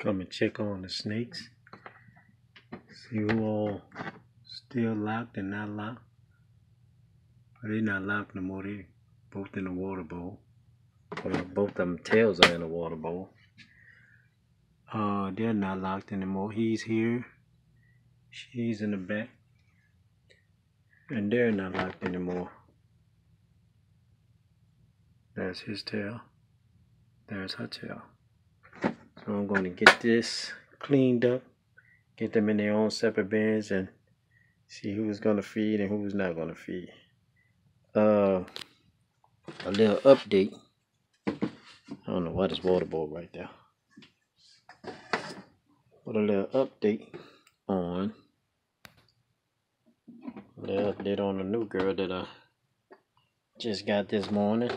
come and check on the snakes. See who all still locked and not locked. But they not locked no more. They both in the water bowl. Well, both of them tails are in the water bowl. Uh, they're not locked anymore. He's here. She's in the back. And they're not locked anymore. There's his tail. There's her tail. So I'm going to get this cleaned up, get them in their own separate bins, and see who's going to feed and who's not going to feed. Uh, a little update. I don't know why this water bowl right there. But a little update on a little update on a new girl that I just got this morning.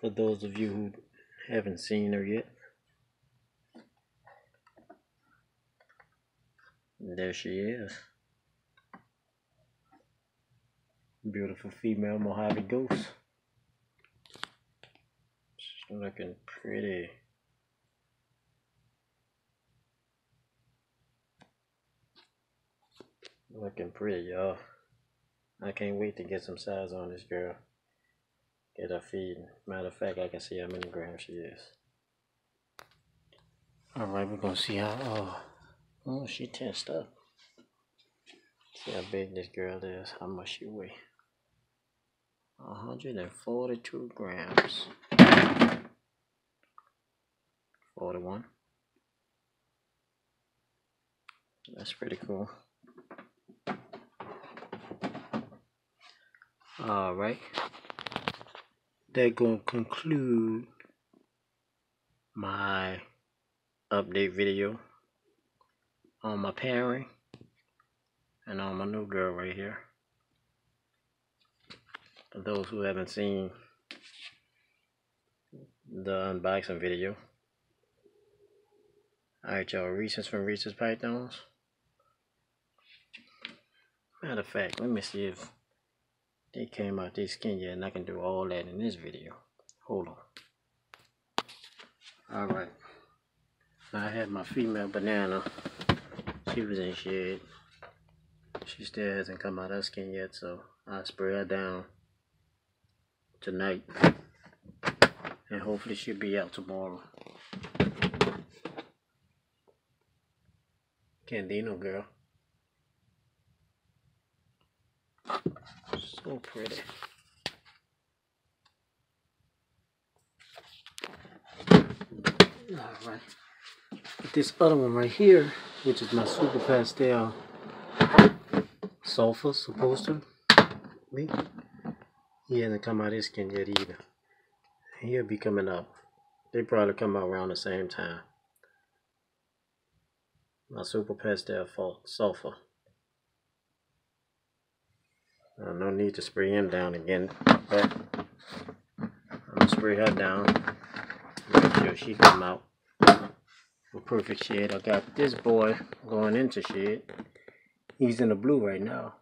For those of you who haven't seen her yet. There she is. Beautiful female Mojave Ghost. She's looking pretty. Looking pretty, y'all. I can't wait to get some size on this girl. Get her feed. Matter of fact, I can see how many grams she is. Alright, we're gonna see how, oh, oh, she tensed up. See how big this girl is, how much she weigh. 142 grams. 41. That's pretty cool. All right. That gonna conclude my update video on my pairing and on my new girl right here. For those who haven't seen the unboxing video. Alright y'all, Reese's from Reese's Pythons. Matter of fact, let me see if they came out this skin yet and I can do all that in this video. Hold on. Alright. I had my female banana. She was in shed. She still hasn't come out of skin yet, so I'll spray her down tonight. And hopefully she'll be out tomorrow. Candino girl. So pretty. Alright. This other one right here, which is my super pastel sulfur supposed to be. He hasn't come out his skin yet either. He'll be coming up. They probably come out around the same time. My super pastel sulfur. Uh, no need to spray him down again, but I'm gonna spray her down. Make sure she come out for perfect shade. I got this boy going into shade. He's in the blue right now.